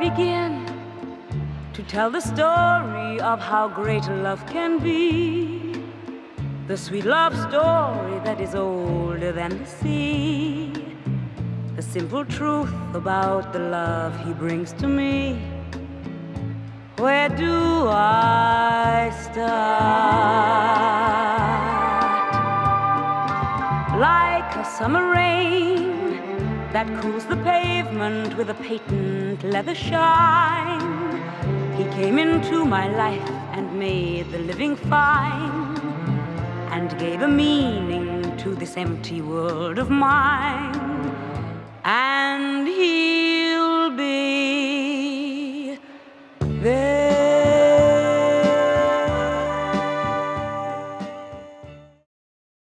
begin to tell the story of how great love can be. The sweet love story that is older than the sea. The simple truth about the love he brings to me. Where do I start? Like a summer rain that cools the pavement with a patent leather shine. He came into my life and made the living fine and gave a meaning to this empty world of mine. And